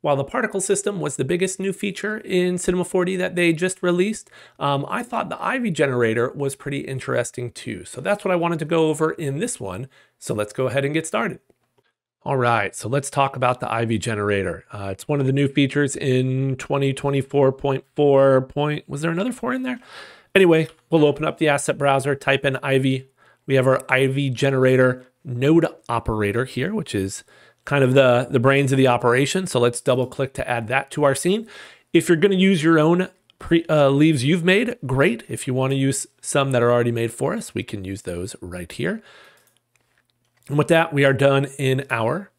while the particle system was the biggest new feature in Cinema 4D that they just released, um, I thought the Ivy generator was pretty interesting too. So that's what I wanted to go over in this one. So let's go ahead and get started. All right, so let's talk about the Ivy generator. Uh, it's one of the new features in 2024.4. Point, was there another four in there? Anyway, we'll open up the asset browser, type in Ivy. We have our Ivy generator node operator here, which is kind of the, the brains of the operation. So let's double click to add that to our scene. If you're going to use your own pre, uh, leaves you've made, great. If you want to use some that are already made for us, we can use those right here. And with that, we are done in our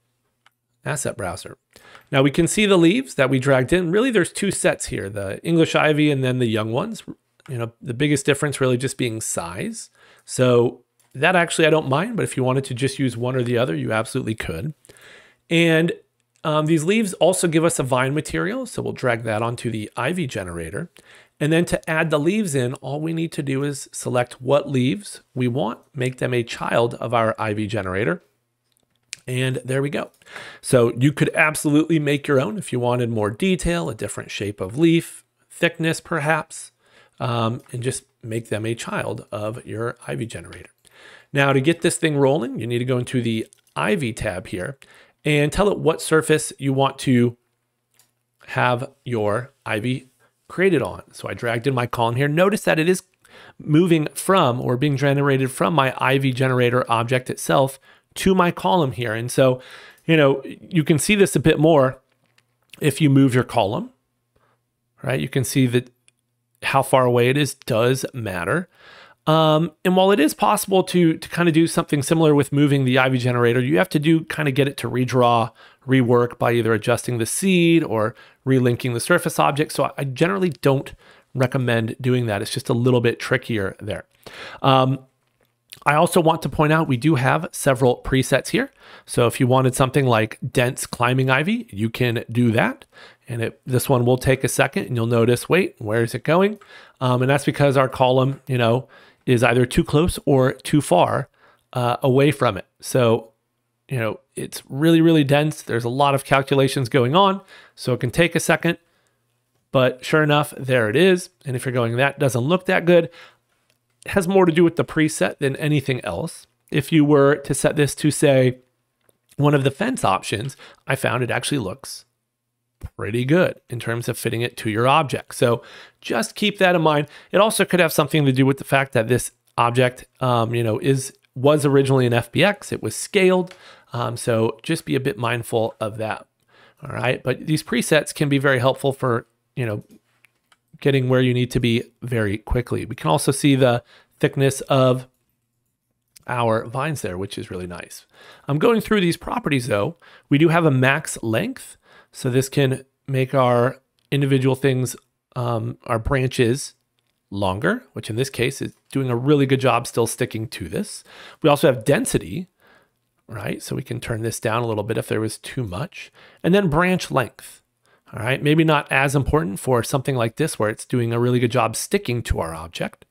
asset browser. Now we can see the leaves that we dragged in. Really, there's two sets here, the English ivy and then the young ones. You know, the biggest difference really just being size. So that actually I don't mind, but if you wanted to just use one or the other, you absolutely could. And um, these leaves also give us a vine material, so we'll drag that onto the ivy generator. And then to add the leaves in, all we need to do is select what leaves we want, make them a child of our Ivy generator. And there we go. So you could absolutely make your own if you wanted more detail, a different shape of leaf, thickness perhaps, um, and just make them a child of your Ivy generator. Now to get this thing rolling, you need to go into the Ivy tab here and tell it what surface you want to have your Ivy created on. So I dragged in my column here. Notice that it is moving from or being generated from my Ivy generator object itself to my column here. And so, you know, you can see this a bit more if you move your column, right? You can see that how far away it is does matter. Um, and while it is possible to to kind of do something similar with moving the Ivy generator, you have to do kind of get it to redraw, rework by either adjusting the seed or relinking the surface object. So I generally don't recommend doing that. It's just a little bit trickier there. Um, I also want to point out we do have several presets here. So if you wanted something like dense climbing ivy, you can do that. And it, this one will take a second and you'll notice, wait, where is it going? Um, and that's because our column, you know, is either too close or too far uh, away from it. So, you know, it's really, really dense. There's a lot of calculations going on. So it can take a second. But sure enough, there it is. And if you're going, that doesn't look that good, it has more to do with the preset than anything else. If you were to set this to, say, one of the fence options, I found it actually looks pretty good in terms of fitting it to your object. So just keep that in mind. It also could have something to do with the fact that this object, um, you know, is was originally an FBX. It was scaled. Um, so just be a bit mindful of that. All right. But these presets can be very helpful for, you know, getting where you need to be very quickly. We can also see the thickness of our vines there, which is really nice. I'm going through these properties though. We do have a max length. So this can make our individual things, um, our branches longer, which in this case is doing a really good job still sticking to this. We also have density, right? So we can turn this down a little bit if there was too much. And then branch length, all right? Maybe not as important for something like this where it's doing a really good job sticking to our object,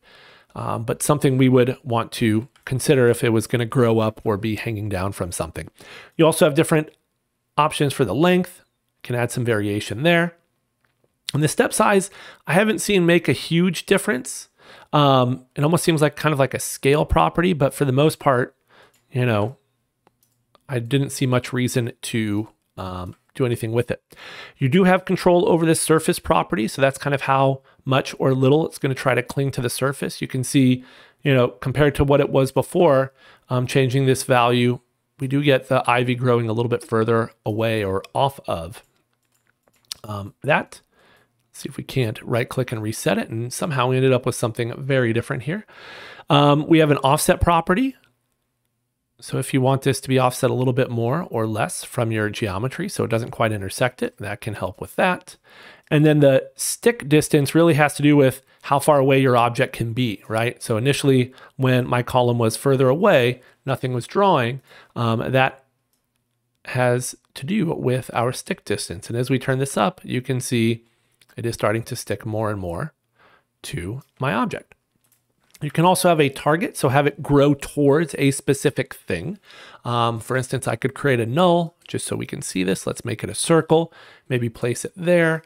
um, but something we would want to consider if it was gonna grow up or be hanging down from something. You also have different options for the length, can add some variation there. And the step size, I haven't seen make a huge difference. Um, it almost seems like kind of like a scale property, but for the most part, you know, I didn't see much reason to um, do anything with it. You do have control over this surface property, so that's kind of how much or little it's going to try to cling to the surface. You can see, you know, compared to what it was before, um, changing this value, we do get the ivy growing a little bit further away or off of um, that. see if we can't right click and reset it. And somehow we ended up with something very different here. Um, we have an offset property. So if you want this to be offset a little bit more or less from your geometry, so it doesn't quite intersect it, that can help with that. And then the stick distance really has to do with how far away your object can be, right? So initially, when my column was further away, nothing was drawing. Um, that has to do with our stick distance. And as we turn this up, you can see it is starting to stick more and more to my object. You can also have a target, so have it grow towards a specific thing. Um, for instance, I could create a null just so we can see this. Let's make it a circle, maybe place it there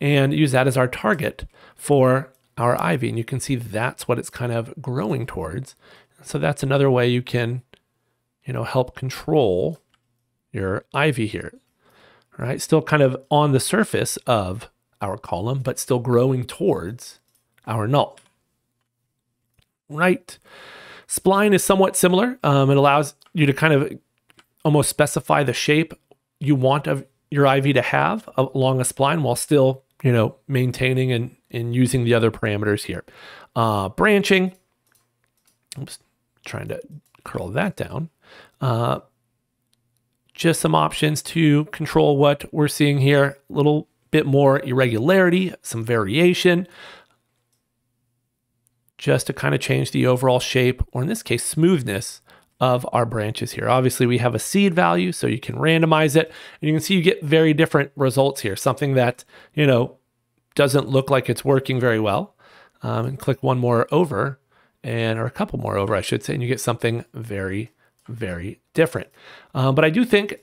and use that as our target for our ivy. And you can see that's what it's kind of growing towards. So that's another way you can, you know, help control your ivy here, right? Still kind of on the surface of our column, but still growing towards our null right. Spline is somewhat similar. Um, it allows you to kind of almost specify the shape you want of your ivy to have along a spline while still, you know, maintaining and, and using the other parameters here. Uh, branching, oops, trying to curl that down. Uh, just some options to control what we're seeing here. A little bit more irregularity, some variation just to kind of change the overall shape, or in this case, smoothness of our branches here. Obviously, we have a seed value, so you can randomize it. And you can see you get very different results here. Something that, you know, doesn't look like it's working very well. Um, and click one more over, and or a couple more over, I should say, and you get something very, very different. Um, but I do think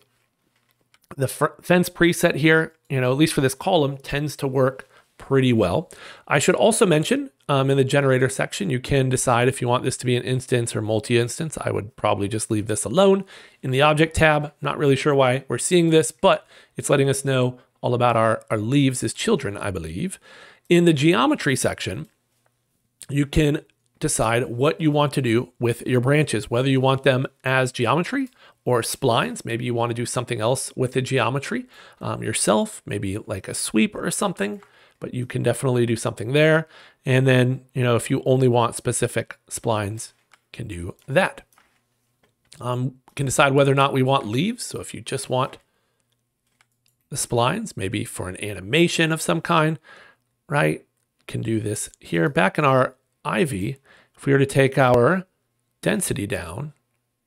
the fence preset here, you know, at least for this column, tends to work pretty well. I should also mention um, in the generator section, you can decide if you want this to be an instance or multi-instance. I would probably just leave this alone. In the object tab, not really sure why we're seeing this, but it's letting us know all about our, our leaves as children, I believe. In the geometry section, you can decide what you want to do with your branches, whether you want them as geometry or splines. Maybe you want to do something else with the geometry um, yourself, maybe like a sweep or something but you can definitely do something there. And then, you know, if you only want specific splines, can do that. Um, can decide whether or not we want leaves. So if you just want the splines, maybe for an animation of some kind, right? Can do this here. Back in our ivy, if we were to take our density down,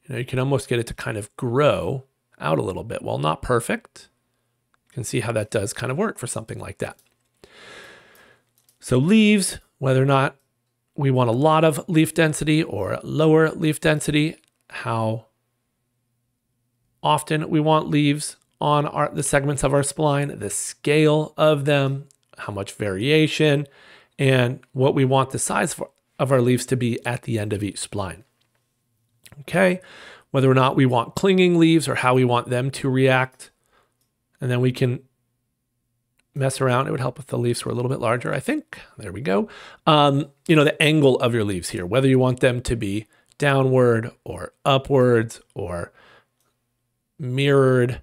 you know, you can almost get it to kind of grow out a little bit. Well, not perfect. You can see how that does kind of work for something like that. So leaves, whether or not we want a lot of leaf density or lower leaf density, how often we want leaves on our, the segments of our spline, the scale of them, how much variation, and what we want the size for, of our leaves to be at the end of each spline. Okay, whether or not we want clinging leaves or how we want them to react. And then we can mess around. It would help if the leaves were a little bit larger, I think. There we go. Um, you know, the angle of your leaves here, whether you want them to be downward or upwards or mirrored,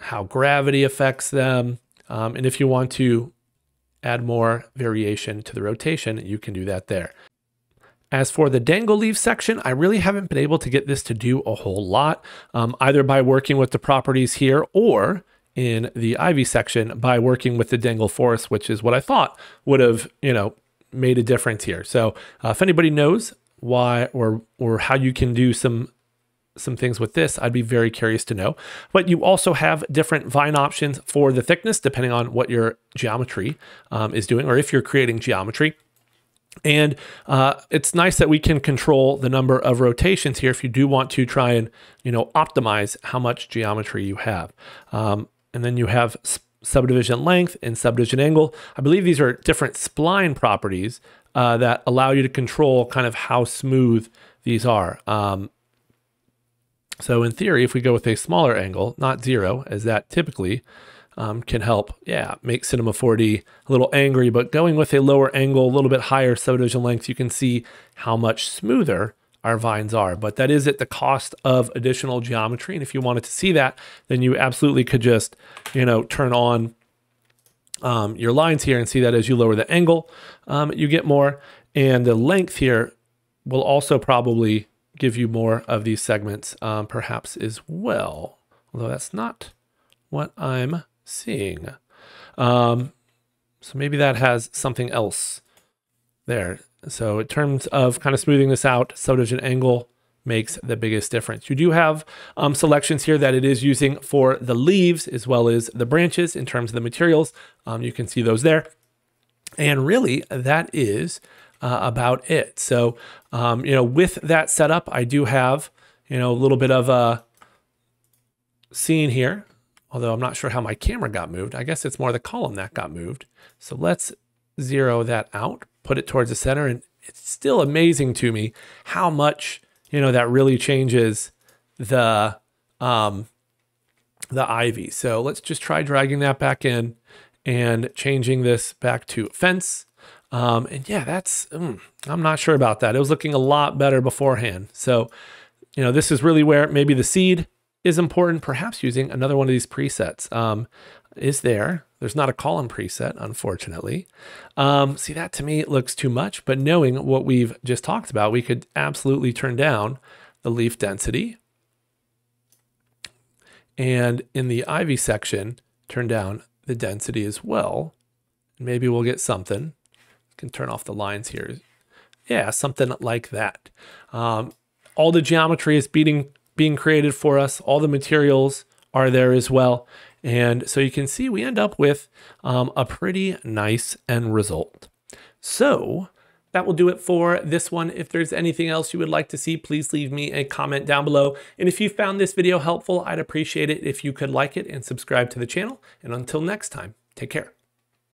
how gravity affects them. Um, and if you want to add more variation to the rotation, you can do that there. As for the dangle leaf section, I really haven't been able to get this to do a whole lot, um, either by working with the properties here or in the ivy section by working with the dangle force, which is what I thought would have, you know, made a difference here. So uh, if anybody knows why or or how you can do some some things with this, I'd be very curious to know. But you also have different vine options for the thickness, depending on what your geometry um, is doing, or if you're creating geometry. And uh, it's nice that we can control the number of rotations here if you do want to try and, you know, optimize how much geometry you have. Um, and then you have subdivision length and subdivision angle. I believe these are different spline properties uh, that allow you to control kind of how smooth these are. Um, so in theory, if we go with a smaller angle, not zero, as that typically um, can help, yeah, make Cinema 4D a little angry, but going with a lower angle, a little bit higher subdivision length, you can see how much smoother our vines are. But that is at the cost of additional geometry. And if you wanted to see that, then you absolutely could just, you know, turn on um, your lines here and see that as you lower the angle, um, you get more. And the length here will also probably give you more of these segments um, perhaps as well. Although that's not what I'm seeing. Um, so maybe that has something else there. So in terms of kind of smoothing this out, subdivision angle makes the biggest difference. You do have um, selections here that it is using for the leaves as well as the branches in terms of the materials. Um, you can see those there. And really, that is uh, about it. So, um, you know, with that setup, I do have, you know, a little bit of a scene here, although I'm not sure how my camera got moved. I guess it's more the column that got moved. So let's zero that out, put it towards the center, and it's still amazing to me how much, you know, that really changes the, um, the ivy. So let's just try dragging that back in and changing this back to fence. Um, and yeah, that's, mm, I'm not sure about that. It was looking a lot better beforehand. So, you know, this is really where maybe the seed is important, perhaps using another one of these presets. Um, is there, there's not a column preset, unfortunately. Um, see, that to me looks too much, but knowing what we've just talked about, we could absolutely turn down the leaf density. And in the ivy section, turn down the density as well. Maybe we'll get something. Can turn off the lines here. Yeah, something like that. Um, all the geometry is being, being created for us. All the materials are there as well. And so you can see we end up with um, a pretty nice end result. So that will do it for this one. If there's anything else you would like to see, please leave me a comment down below. And if you found this video helpful, I'd appreciate it if you could like it and subscribe to the channel. And until next time, take care.